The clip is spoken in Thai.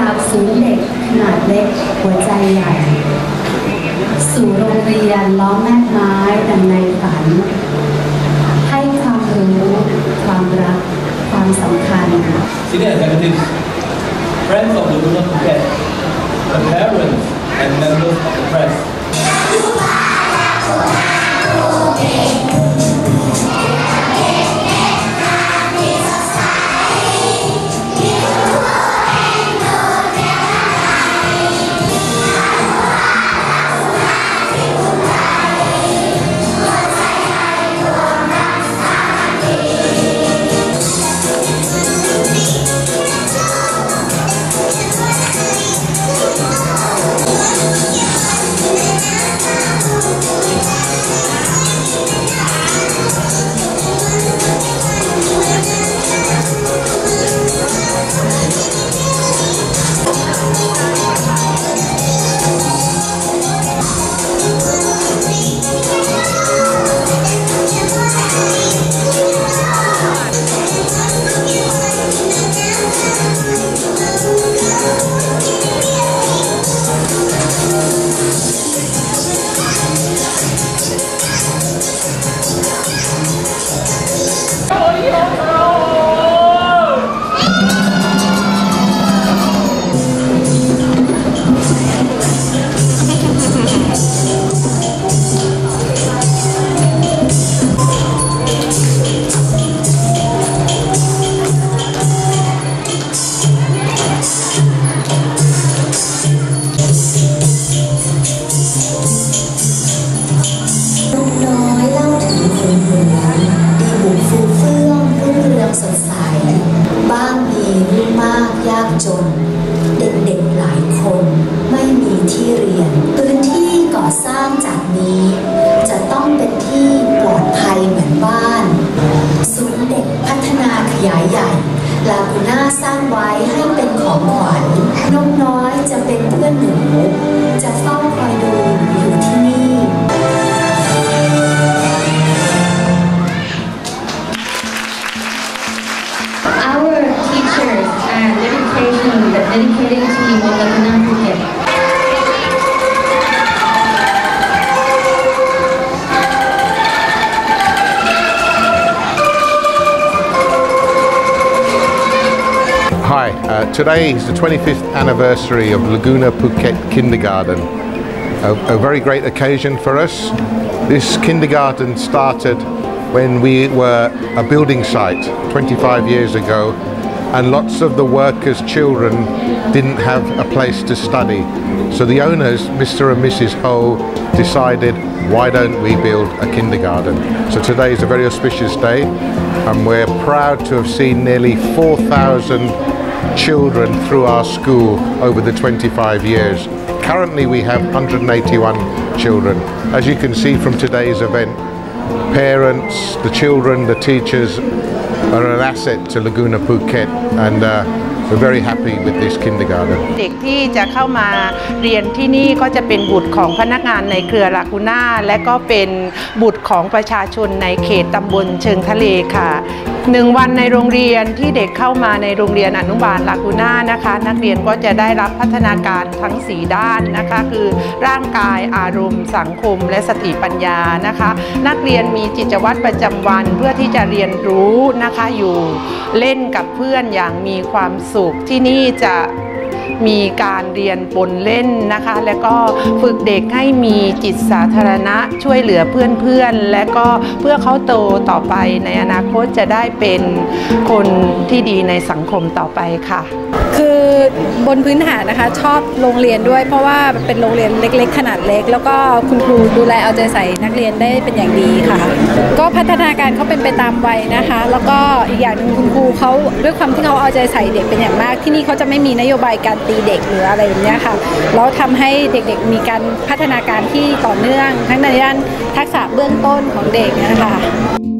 จากศูนย์เด็กขนาดเล็กหัวใจใหญ่ สู่โรงเรียนล้อแม่ไม้ดังในฝัน ไว้ให้เป็นของขวัญนกน้อยจะเป็นเพื่อนหนูจะเฝ้า uh, today is the 25th anniversary of Laguna Phuket Kindergarten. A, a very great occasion for us. This kindergarten started when we were a building site 25 years ago and lots of the workers' children didn't have a place to study. So the owners, Mr. and Mrs. Ho, decided why don't we build a kindergarten? So today is a very auspicious day and we're proud to have seen nearly 4,000 children through our school over the 25 years. Currently we have 181 children. As you can see from today's event, parents, the children, the teachers are an asset to Laguna Phuket and uh, we're very happy with this kindergarten. เด็กที่จะเข้ามาเรียนที่นี่ก็จะเป็นบุตรของพนักงานในเครือลากูน่าและก็เป็นบุตรของประชาชนในเขตตำบลเชิงทะเลค่ะ หนึ่งวันในโรงเรียนที่เด็กเข้ามาในโรงเรียนอนุบาลลากูน่านะคะ นักเรียนก็จะได้รับพัฒนาการทั้ง 4 ด้านนะคะ คือร่างกายอารมณ์ สังคม และสติปัญญานะคะ นักเรียนมีจิตวัตรประจำวันเพื่อที่จะเรียนรู้นะคะอยู่เล่นกับเพื่อนอย่างมีความสุขที่นี่จะ มีการเรียนปนเล่นนะคะ และก็ฝึกเด็กให้มีจิตสาธารณะช่วยเหลือเพื่อนๆ และก็เพื่อเขาโตต่อไปในอนาคตจะได้เป็นคนที่ดีในสังคมต่อไปค่ะ คือบนพื้นฐานนะคะ ชอบโรงเรียนด้วย เพราะว่าเป็นโรงเรียนเล็ก ๆ ขนาดเล็ก แล้วก็คุณครูดูแลเอาใจใส่นักเรียนได้เป็นอย่างดีค่ะ ก็พัฒนาการเขาเป็นไปตามวัยนะคะ แล้วก็อีกอย่างหนึ่งคุณครูเขาด้วยความที่เขาเอาใจใส่เด็กเป็นอย่างมาก ที่นี่เขาจะไม่มีนโยบายการตีเด็กหรืออะไรแบบเนี้ยค่ะแล้วทำให้เด็กๆมีการพัฒนาการที่ต่อเนื่อง ทั้งในด้านทักษะเบื้องต้นของเด็กนะคะ